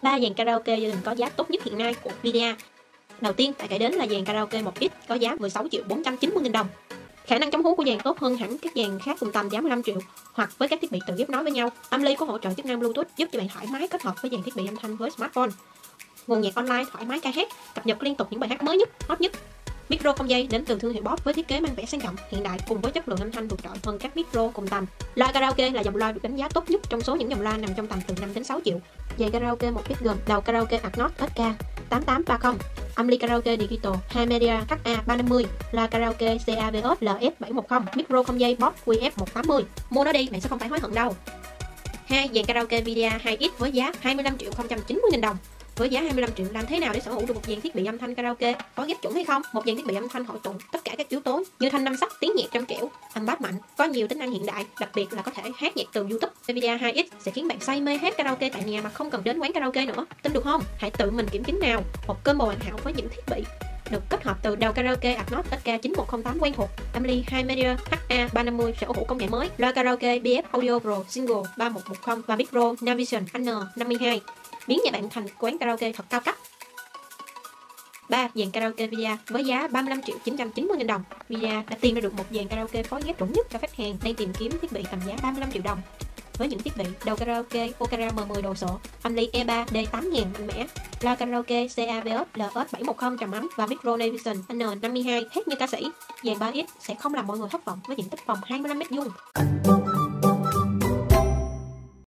top 3 dàn karaoke gia đình có giá tốt nhất hiện nay của Vidya. Đầu tiên phải kể đến là dàn karaoke 1X có giá 16 triệu 490 nghìn đồng. Khả năng chống hú của dàn tốt hơn hẳn các dàn khác cùng tầm giá 15 triệu hoặc với các thiết bị tự ghép nối với nhau. Âm ly có hỗ trợ chức năng Bluetooth giúp cho bạn thoải mái kết hợp với dàn thiết bị âm thanh với smartphone. Nguồn nhạc online thoải mái ca hát, cập nhật liên tục những bài hát mới nhất, hot nhất. Micro không dây đến từ thương hiệu Boss với thiết kế mang vẻ sang trọng, hiện đại cùng với chất lượng âm thanh vượt trội hơn các micro cùng tầm. Loa karaoke là dòng loa được đánh giá tốt nhất trong số những dòng loa nằm trong tầm từ 5 đến 6 triệu. Dây karaoke một chiếc gồm đầu karaoke Agnos SK 8830, âm ly karaoke digital Hai media HA350, loa karaoke CAVS LF710, micro không dây Boss QF180. Mua nó đi, bạn sẽ không phải hối hận đâu. Hai dàn karaoke Vidia 2X với giá 25 triệu 090 000 đồng. Với giá 25 triệu làm thế nào để sở hữu được một dàn thiết bị âm thanh karaoke có ghép chuẩn hay không? Một dàn thiết bị âm thanh hội tụ tất cả các yếu tố như thanh năm sắc, tiếng nhạc trong trẻo, âm bass mạnh, có nhiều tính năng hiện đại, đặc biệt là có thể hát nhạc từ YouTube. Nvidia 2X sẽ khiến bạn say mê hát karaoke tại nhà mà không cần đến quán karaoke nữa. Tin được không? Hãy tự mình kiểm chứng nào. Một combo hoàn hảo với những thiết bị được kết hợp từ đầu karaoke Agnos SK9108 quen thuộc, Amly 2 Media HA350 sở hữu công nghệ mới, loa karaoke BF Audio Pro Single 3110 và micro Navision N52 biến nhà bạn thành quán karaoke thật cao cấp. 3. Dàn karaoke Vidya với giá 35 triệu 990.000 đồng. Vidya đã tìm ra được một dàn karaoke phối ghép chuẩn nhất cho khách hàng đang tìm kiếm thiết bị tầm giá 35 triệu đồng. Với những thiết bị đầu karaoke Okara M10 đồ sộ, âm ly E3 D8000 mạnh mẽ, loa karaoke CAVS LS710 trầm ấm và micro Navision N52 hết như ca sĩ, dàn 3X sẽ không làm mọi người thất vọng với diện tích phòng 25 m vuông.